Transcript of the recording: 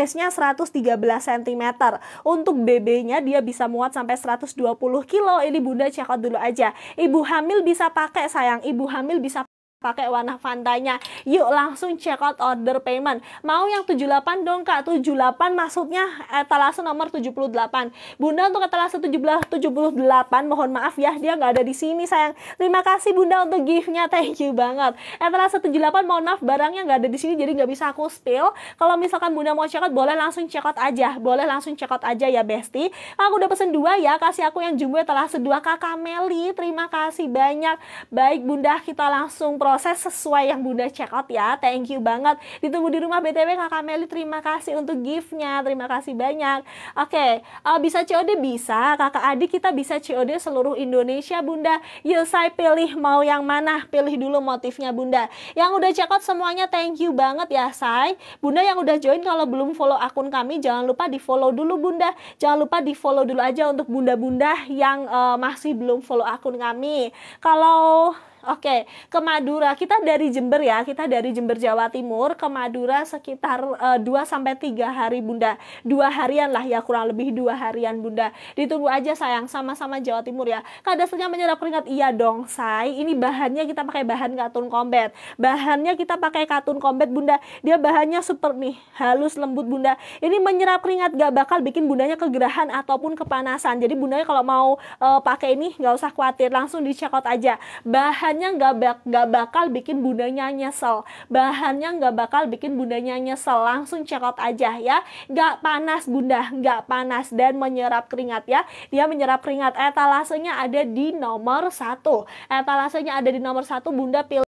size-nya 113 cm. Untuk BB-nya dia bisa muat sampai 120 kilo. Ini Bunda check out dulu aja. Ibu hamil bisa pakai sayang, ibu hamil bisa pakai warna fantanya. Yuk langsung check out order payment. Mau yang 78 dong Kak. 78 maksudnya etalase nomor 78. Bunda untuk etalase 17 78 mohon maaf ya dia nggak ada di sini sayang. Terima kasih Bunda untuk giftnya. Thank you banget. Etalase 78 mohon maaf barangnya nggak ada di sini jadi nggak bisa aku spill. Kalau misalkan Bunda mau check out boleh langsung check out aja. Boleh langsung check out aja ya Besti. Aku udah pesen dua ya. Kasih aku yang jumbo etalase 2 Kakak Meli. Terima kasih banyak. Baik Bunda kita langsung proses sesuai yang Bunda check out ya. Thank you banget. Ditunggu di rumah BTW Kakak Meli. Terima kasih untuk giftnya. Terima kasih banyak. Oke, okay. uh, bisa COD bisa. Kakak Adik kita bisa COD seluruh Indonesia Bunda. Yuk saya pilih mau yang mana. Pilih dulu motifnya Bunda. Yang udah check out semuanya thank you banget ya say. Bunda yang udah join kalau belum follow akun kami jangan lupa di follow dulu Bunda. Jangan lupa di follow dulu aja untuk bunda-bunda yang uh, masih belum follow akun kami. Kalau Oke, ke Madura. Kita dari Jember ya. Kita dari Jember Jawa Timur ke Madura sekitar uh, eh, 2 sampai 3 hari Bunda. Dua harian lah ya, kurang lebih dua harian Bunda. Ditunggu aja sayang, sama-sama Jawa Timur ya. Kadasnya menyerap keringat iya dong, say. Ini bahannya kita pakai bahan katun combat. Bahannya kita pakai katun combat Bunda. Dia bahannya super nih, halus lembut Bunda. Ini menyerap keringat gak bakal bikin Bundanya kegerahan ataupun kepanasan. Jadi Bundanya kalau mau uh, pakai ini nggak usah khawatir, langsung di aja. Bahan bahannya nggak bak gak bakal bikin bundanya nyesel. Bahannya nggak bakal bikin bundanya nyesel. Langsung check out aja ya. Nggak panas bunda. Nggak panas. Dan menyerap keringat ya. Dia menyerap keringat. Etalasenya ada di nomor satu. Etalasenya ada di nomor satu bunda. Pilih